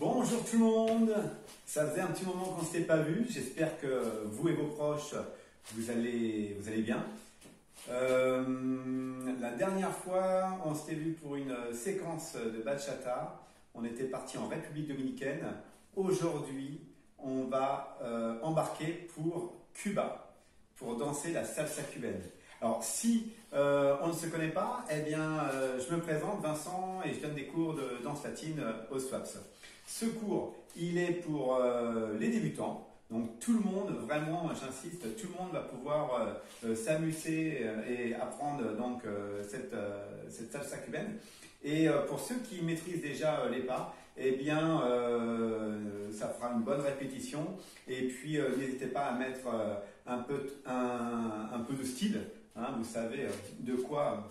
Bonjour tout le monde Ça faisait un petit moment qu'on ne s'était pas vu. J'espère que vous et vos proches, vous allez, bien. Euh, la dernière fois, on s'était vu pour une séquence de bachata. On était parti en République dominicaine. Aujourd'hui, on va euh, embarquer pour Cuba, pour danser la salsa cubaine. Alors, si euh, on ne se connaît pas, eh bien, je me présente, Vincent, et je donne des cours de danse latine au SWAPS. Ce cours, il est pour euh, les débutants. Donc tout le monde, vraiment, j'insiste, tout le monde va pouvoir euh, euh, s'amuser et apprendre donc cette, cette salsa cubaine. Et pour ceux qui maîtrisent déjà les pas, eh bien, ça fera une bonne répétition. Et puis, n'hésitez pas à mettre un, peu, un, peu de style. Hein, vous savez de quoi,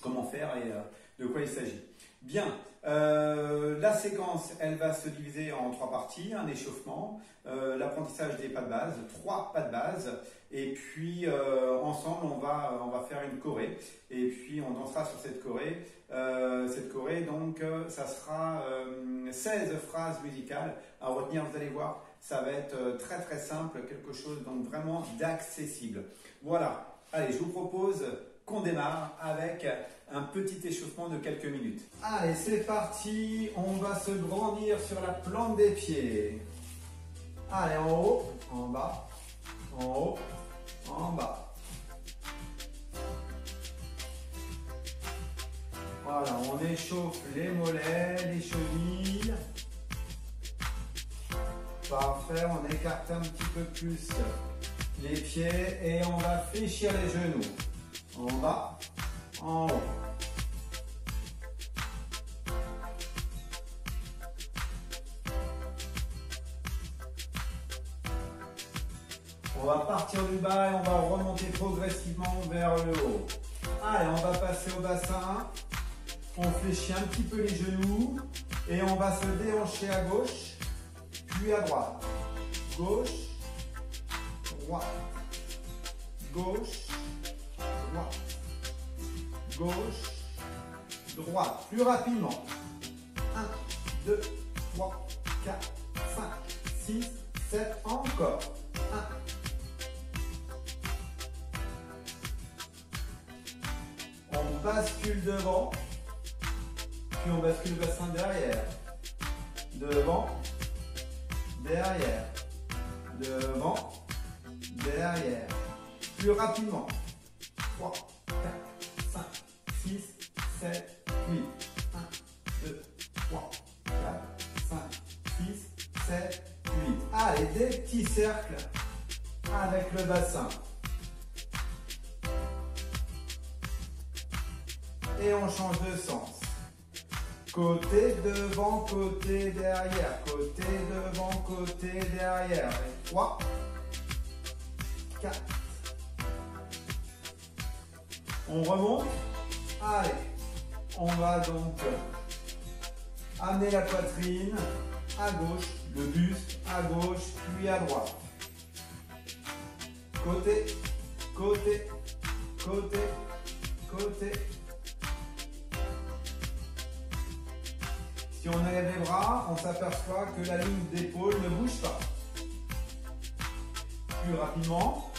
comment faire et de quoi il s'agit. Bien, euh, la séquence, elle va se diviser en trois parties, un échauffement, euh, l'apprentissage des pas de base, trois pas de base, et puis euh, ensemble on va, on va faire une choré, et puis on dansera sur cette choré. cette choré, donc ça sera 16 phrases musicales à retenir, vous allez voir, ça va être très très simple, quelque chose donc vraiment d'accessible. Voilà, allez, je vous propose qu'on démarre avec un petit échauffement de quelques minutes. Allez, c'est parti, on va se grandir sur la plante des pieds. Allez, en haut, en bas, en haut, en bas. Voilà, on échauffe les mollets, les chevilles. Parfait, on écarte un petit peu plus les pieds et on va fléchir les genoux en bas, en haut. Partir du bas et on va remonter progressivement vers le haut. Allez, on va passer au bassin. On fléchit un petit peu les genoux et on va se déhancher à gauche, puis à droite. Gauche, droite, gauche, gauche, droite. Plus rapidement. 1, 2, 3, 4, 5, 6, 7, encore. Bascule devant, puis on bascule le bassin derrière. Devant, derrière, devant, derrière. Plus rapidement. 3, 4, 5, 6, 7, 8. 1, 2, 3, 4, 5, 6, 7, 8. Allez, des petits cercles avec le bassin. Côté devant, côté derrière. Côté devant, côté derrière. 3, 4, on remonte. Allez, on va donc amener la poitrine à gauche, le buste à gauche, puis à droite. Côté, côté, côté, côté. Si on élève les bras, on s'aperçoit que la ligne d'épaule ne bouge pas. Plus rapidement.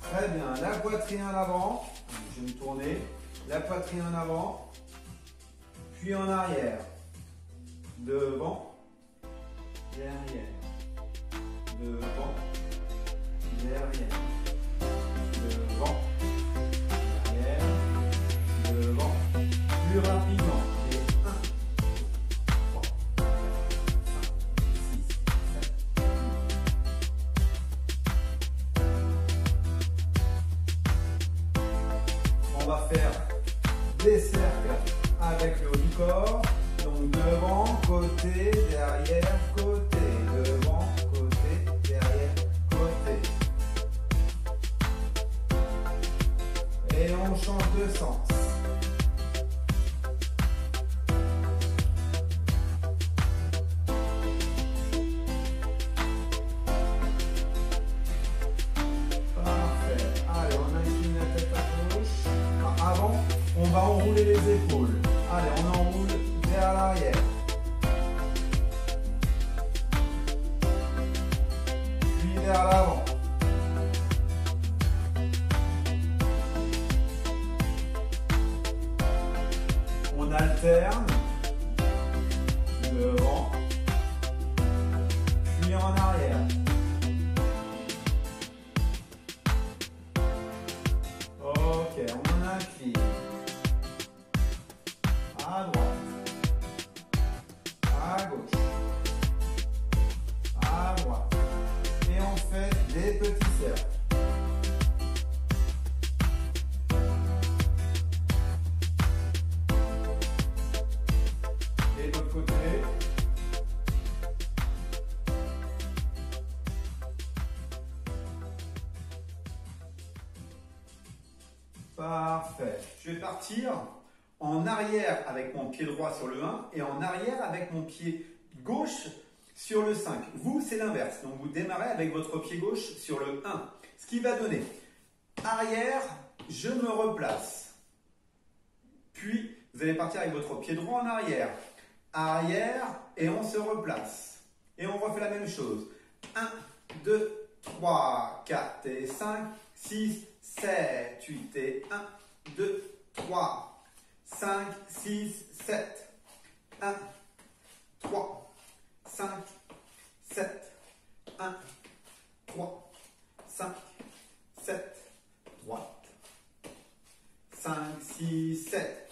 Très bien. La poitrine en avant. Je vais me tourner. La poitrine en avant. Puis en arrière. Devant. Derrière. Devant. Derrière. Devant. Derrière. Devant. Plus rapidement. des cercles avec le haut du corps. Donc devant, côté, derrière, sens. Parfait. Allez, on incline la tête à gauche. Ah, avant, on va enrouler les épaules. Allez, on enroule. Parfait. Je vais partir en arrière avec mon pied droit sur le 1 et en arrière avec mon pied gauche sur le 5. Vous, c'est l'inverse. Donc vous démarrez avec votre pied gauche sur le 1. Ce qui va donner arrière, je me replace. Puis vous allez partir avec votre pied droit en arrière. Arrière et on se replace. Et on refait la même chose. 1, 2, 3, 4 et 5, 6, 7, 8 et 1, 2, 3, 5, 6, 7. 1, 3, 5, 7. 1, 3, 5, 7. Droite. 5, 6, 7.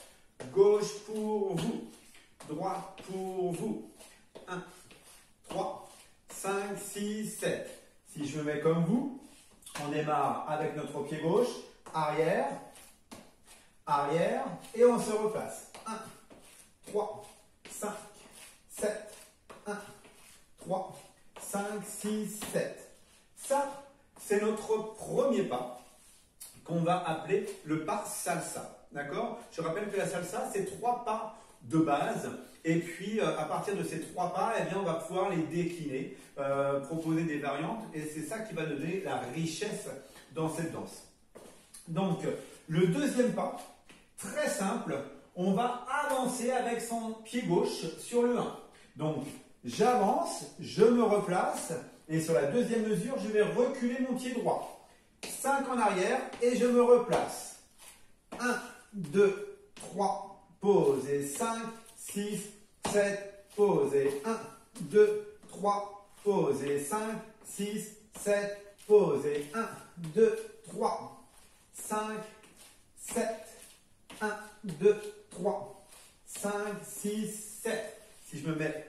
Gauche pour vous. Droite pour vous. 1, 3, 5, 6, 7. Si je me mets comme vous, on démarre avec notre pied gauche, arrière, arrière, et on se replace. 1, 3, 5, 7, 1, 3, 5, 6, 7. Ça, c'est notre premier pas qu'on va appeler le pas salsa. La salsa, c'est trois pas de base. Et puis, euh, à partir de ces trois pas, eh bien, on va pouvoir les décliner, euh, proposer des variantes. Et c'est ça qui va donner la richesse dans cette danse. Donc, le deuxième pas, très simple, on va avancer avec son pied gauche sur le 1. Donc, j'avance, je me replace. Et sur la deuxième mesure, je vais reculer mon pied droit. 5 en arrière et je me replace. 1, 2, 3, pause et 5, 6, 7, pause et 1, 2, 3, pause et 5, 6, 7, pause et 1, 2, 3, 5, 7, 1, 2, 3, 5, 6, 7. Si je me mets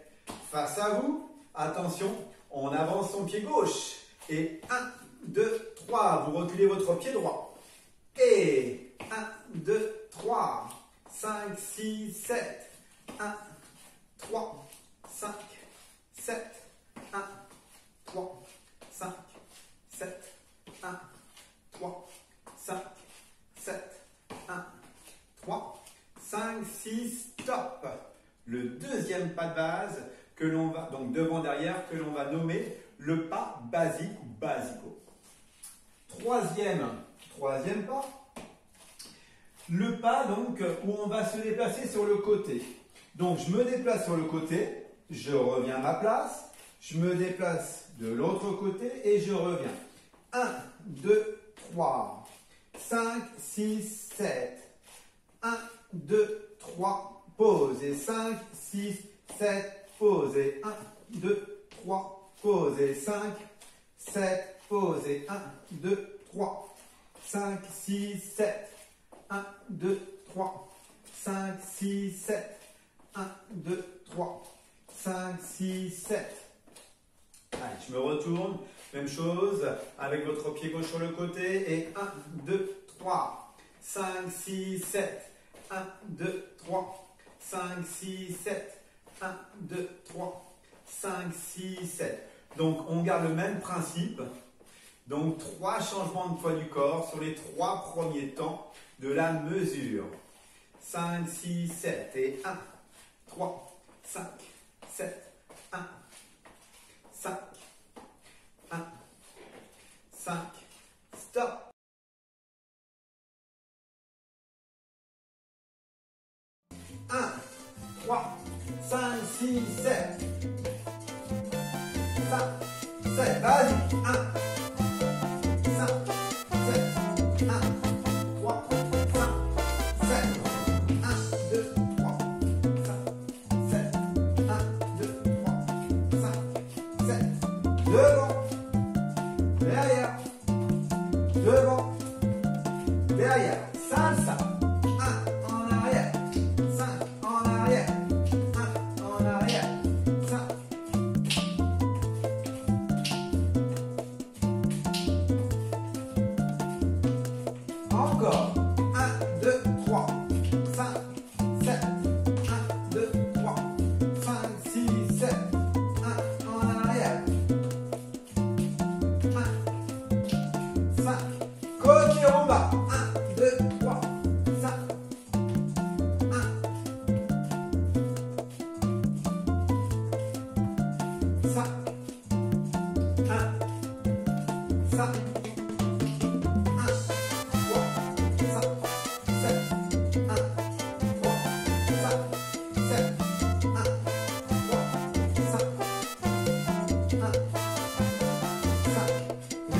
face à vous, attention, on avance son pied gauche. Et 1, 2, 3, vous reculez votre pied droit. Et 1, 2, 3, 5, 6, 7. 1, 3, 5, 7. 1, 3, 5, 7. 1, 3, 5, 7. 1, 3, 5, 6, stop. Le deuxième pas de base que l'on va, donc devant derrière, que l'on va nommer le pas basique ou basico. Troisième, troisième pas, le pas donc où on va se déplacer sur le côté. Donc je me déplace sur le côté, je reviens à ma place, je me déplace de l'autre côté et je reviens. 1, 2, 3, 5, 6, 7. 1, 2, 3, pause et 5, 6, 7, pause et 1, 2, 3, pause et 5, 7, pause et 1, 2, 3, 5, 6, 7. 1, 2, 3, 5, 6, 7. 1, 2, 3, 5, 6, 7. Allez, je me retourne. Même chose avec votre pied gauche sur le côté. Et 1, 2, 3, 5, 6, 7. 1, 2, 3, 5, 6, 7. 1, 2, 3, 5, 6, 7. Donc, on garde le même principe. Donc, trois changements de poids du corps sur les trois premiers temps de la mesure. 5, 6, 7 et 1, 3, 5, 7, 1, 5, 1, 5, stop. Un, trois, cinq, six, sept. 5, 7, vas-y. 1,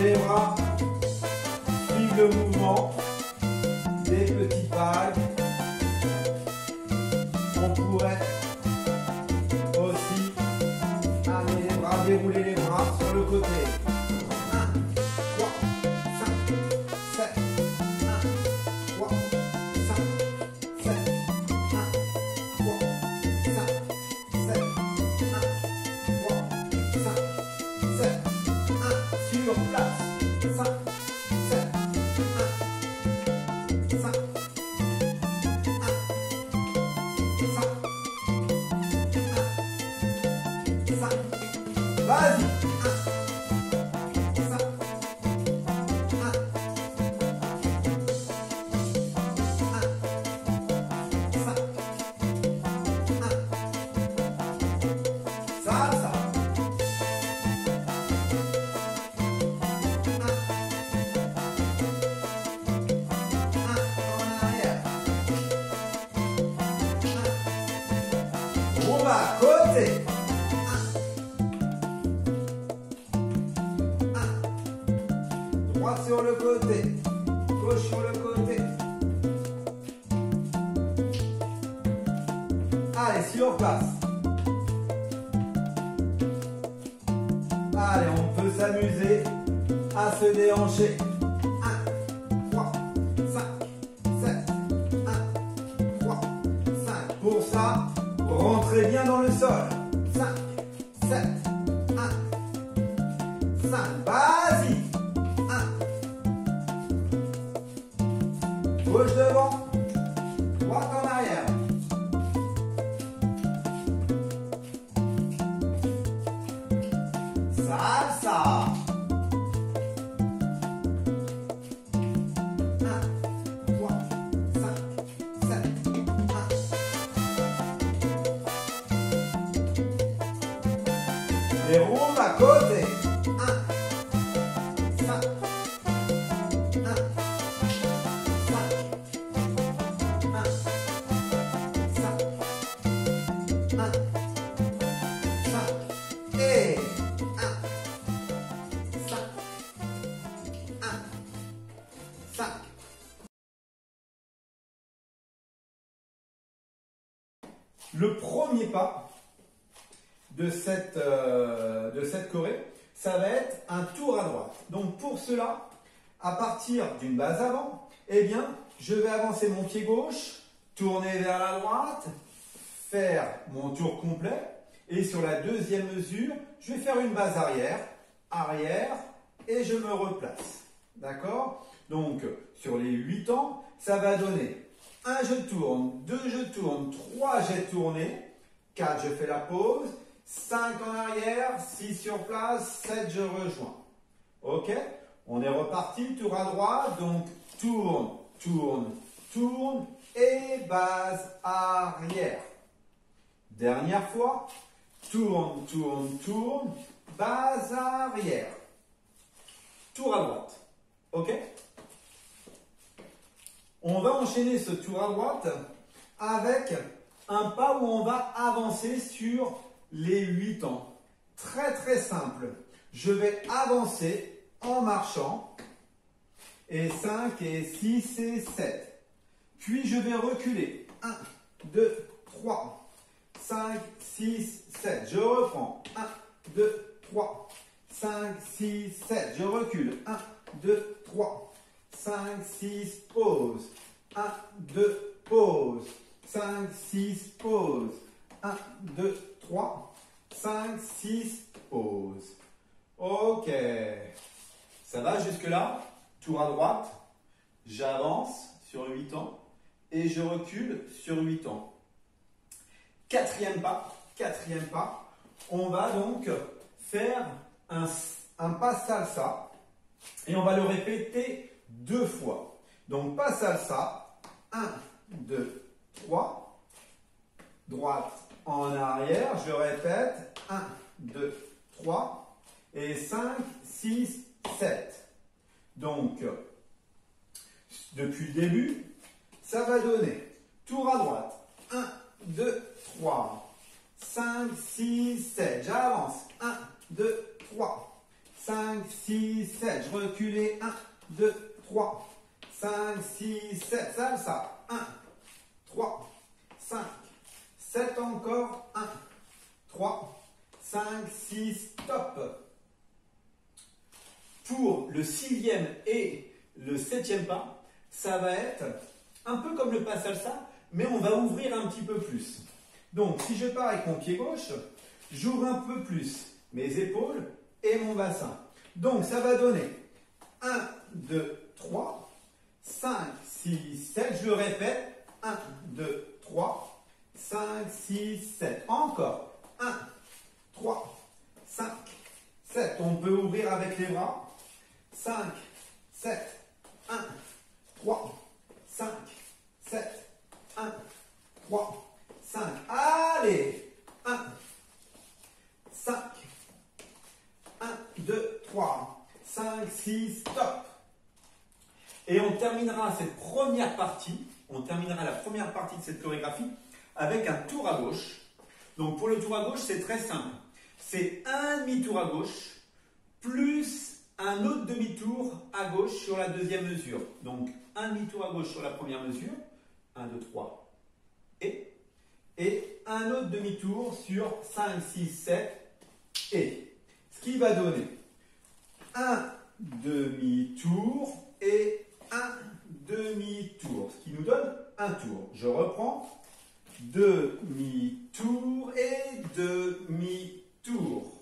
Les bras suivent le mouvement Allez, on peut s'amuser à se déhancher. Le premier pas de cette, euh, de cette choré, ça va être un tour à droite. Donc pour cela, à partir d'une base avant, eh bien, je vais avancer mon pied gauche, tourner vers la droite, faire mon tour complet, et sur la deuxième mesure, je vais faire une base arrière, arrière, et je me replace. D'accord? Donc, sur les 8 temps, ça va donner 1 je tourne, 2 je tourne, 3 j'ai tourné, 4 je fais la pause, 5 en arrière, 6 sur place, 7 je rejoins. Ok? On est reparti, tour à droite, donc tourne, tourne, tourne et base arrière. Dernière fois, tourne, tourne, tourne, base arrière. Tour à droite. Ok? On va enchaîner ce tour à droite avec un pas où on va avancer sur les 8 ans. Très très simple. Je vais avancer en marchant. Et 5 et 6 et 7. Puis je vais reculer. 1, 2, 3, 5, 6, 7. Je reprends. 1, 2, 3, 5, 6, 7. Je recule. 1, 2, 3, 5, 6, pause. 1, 2, pause. 5, 6, pause. 1, 2, 3, 5, 6, pause. Ok. Ça va jusque-là? Tour à droite. J'avance sur 8 ans et je recule sur 8 ans. Quatrième pas, quatrième pas, on va donc faire un, un pas salsa et on va le répéter deux fois. Donc pas salsa, 1, 2, 3, droite en arrière, je répète, 1, 2, 3, et 5, 6, 7. Donc, depuis le début, ça va donner tour à droite, 1, 2, 3, 5, 6, 7. J'avance, 1, 2, 3, 5, 6, 7. Je recule, 1, 2, 3, 5, 6, 7. Salsa, 1, 3, 5, 7 encore, 1, 3, 5, 6, stop. Pour le sixième et le septième pas, ça va être un peu comme le pas salsa, mais on va ouvrir un petit peu plus. Donc, si je pars avec mon pied gauche, j'ouvre un peu plus mes épaules et mon bassin. Donc, ça va donner 1, 2, 3, 5, 6, 7. Je répète. 1, 2, 3, 5, 6, 7. Encore. 1, 3, 5, 7. On peut ouvrir avec les bras. 5, 7, 1, 3, 5, 7, 1, 3, 5. Allez 1, 5, 1, 2, 3, 5, 6, stop. Et on terminera cette première partie, on terminera la première partie de cette chorégraphie avec un tour à gauche. Donc pour le tour à gauche, c'est très simple. C'est un demi-tour à gauche plus un autre demi-tour à gauche sur la deuxième mesure. Donc un demi-tour à gauche sur la première mesure, 1, 2, 3, et, et un autre demi-tour sur 5, 6, 7, et. Ce qui va donner un demi-tour et un demi-tour, ce qui nous donne un tour. Je reprends, demi-tour et demi-tour.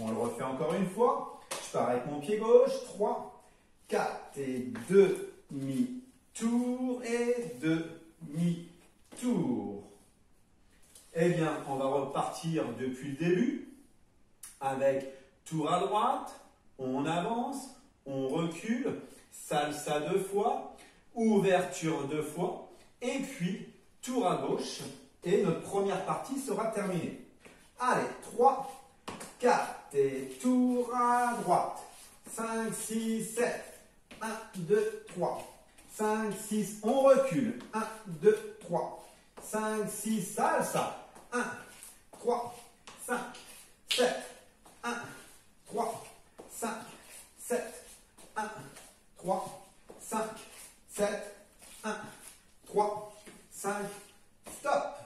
On le refait encore une fois. Je pars avec mon pied gauche. 3, 4 et demi-tour et demi-tour. Eh bien, on va repartir depuis le début avec tour à droite, on avance, on recule, salsa deux fois, ouverture deux fois, et puis tour à gauche, et notre première partie sera terminée. Allez, 3, 4 et tour à droite. 5, 6, 7. 1, 2, 3. 5, 6, on recule. 1, 2, 3. 5, 6, salsa. 1, 3, 5, 7. 1, 3, 5, 7. 1, 3, 5, 7. 1, 3, 5, stop.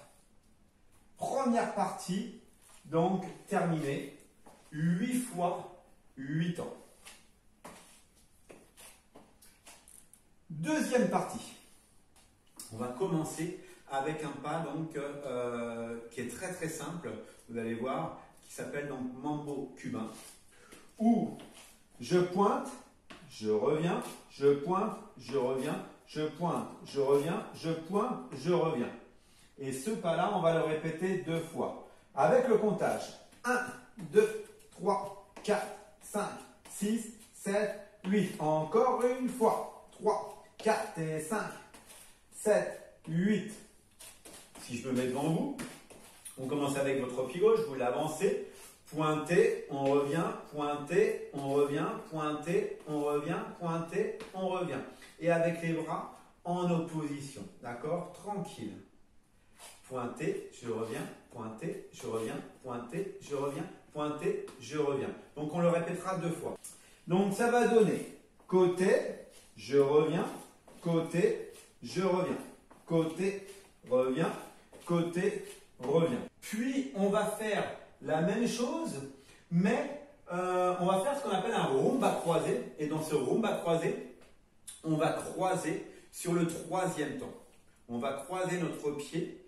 Partie, donc terminée. 8 fois 8 ans. Deuxième partie. On va commencer avec un pas donc, euh, qui est très très simple, vous allez voir, qui s'appelle donc Mambo cubain, où je pointe, je reviens, je pointe, je reviens, je pointe, je reviens, je pointe, je reviens. Et ce pas-là, on va le répéter deux fois, avec le comptage. 1, 2, 3, 4, 5, 6, 7, 8. Encore une fois. 3, 4 et 5, 7, 8. Si je me mets devant vous, on commence avec votre pied gauche, vous l'avancez, pointez, on revient, pointez, on revient, pointez, on revient, pointez, on revient. Et avec les bras en opposition, d'accord? Tranquille. Pointé, je reviens, pointé, je reviens, pointé, je reviens, pointé, je reviens. Donc on le répétera deux fois. Donc ça va donner côté, je reviens, côté, je reviens, côté, reviens, côté, reviens. Puis on va faire la même chose, mais euh, on va faire ce qu'on appelle un rumba croisé. Et dans ce rumba croisé, on va croiser sur le troisième temps. On va croiser notre pied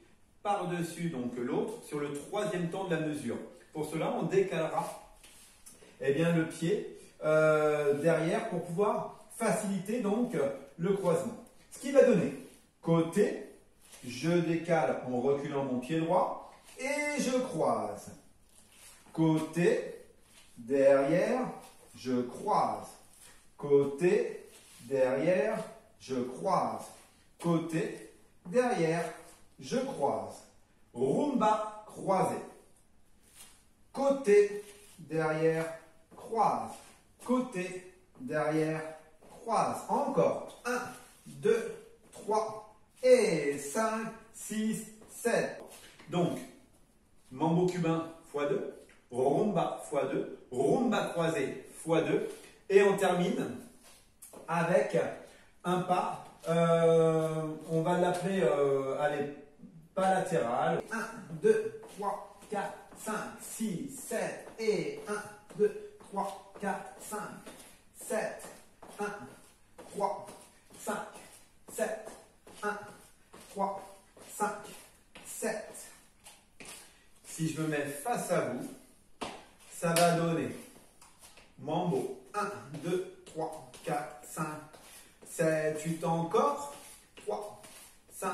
par-dessus l'autre sur le troisième temps de la mesure. Pour cela, on décalera eh bien, le pied euh, derrière pour pouvoir faciliter donc le croisement. Ce qui va donner côté, je décale en reculant mon pied droit et je croise. Côté, derrière, je croise. Côté, derrière, je croise. Côté, derrière, je croise. Rumba croisé. Côté, derrière, croise. Côté, derrière, croise. Encore. 1, 2, 3 et 5, 6, 7. Donc, mambo cubain x2, rumba x2, rumba croisé x2. Et on termine avec un pas. Euh, on va l'appeler, euh, allez, pas latéral. 1, 2, 3, 4, 5, 6, 7 et 1, 2, 3, 4, 5, 7, 1, 3, 5, 7, 1, 3, 5, 7. Si je me mets face à vous, ça va donner mambo 1, 2, 3, 4, 5, 7, 8 encore, 3, 5,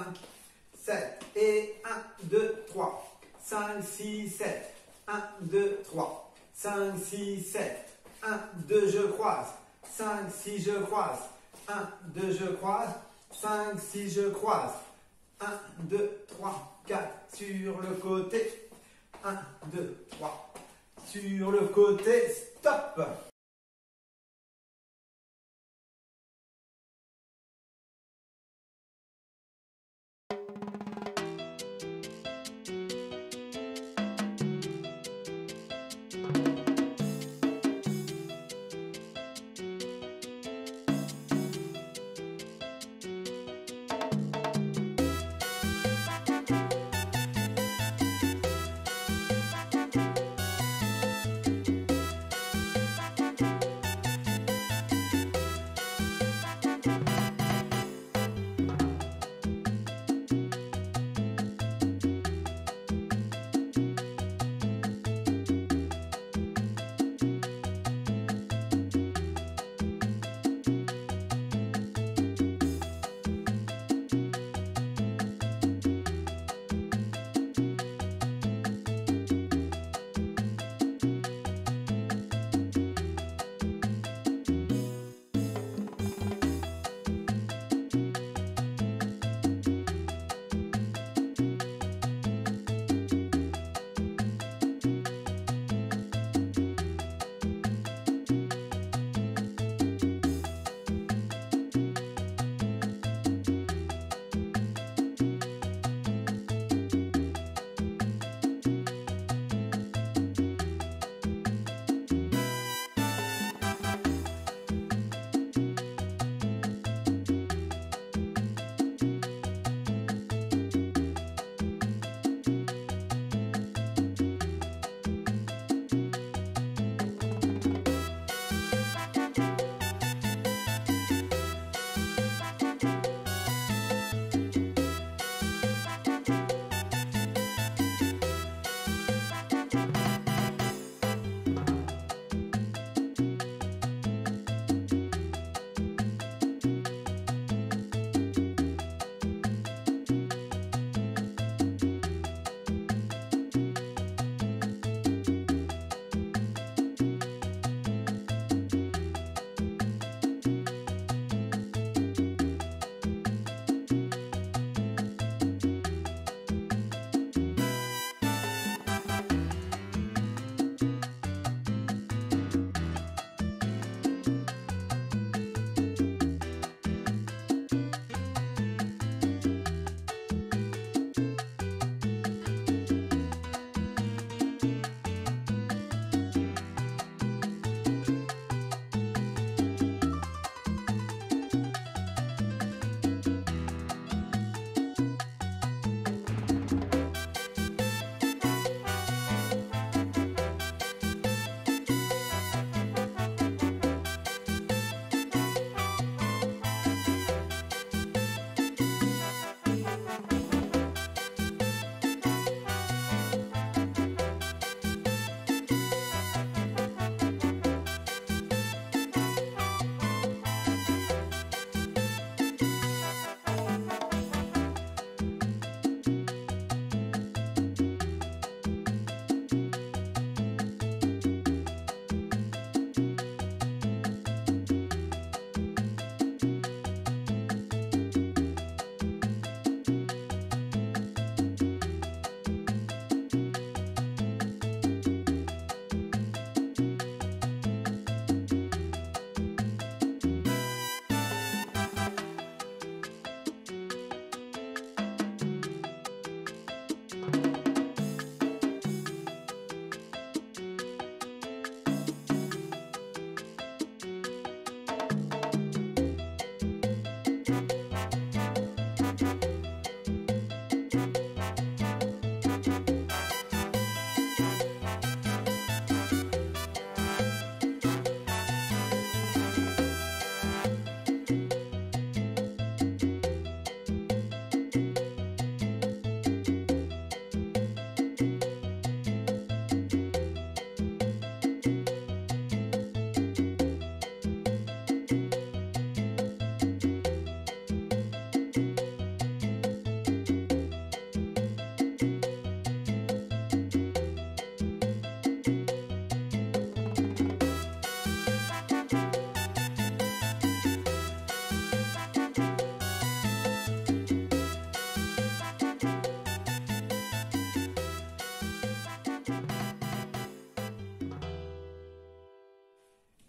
7. Et 1, 2, 3. 5, 6, 7. 1, 2, 3. 5, 6, 7. 1, 2, je croise. 5, 6, je croise. 1, 2, je croise. 5, 6, je croise. 1, 2, 3, 4 sur le côté. 1, 2, 3 sur le côté. Stop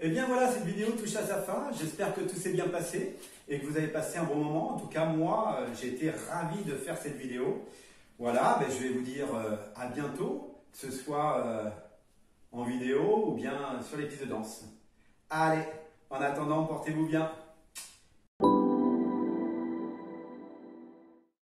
Et bien voilà, cette vidéo touche à sa fin. J'espère que tout s'est bien passé et que vous avez passé un bon moment. En tout cas, moi, euh, j'ai été ravi de faire cette vidéo. Voilà, ben, je vais vous dire euh, à bientôt, que ce soit euh, en vidéo ou bien sur les pistes de danse. Allez, en attendant, portez-vous bien.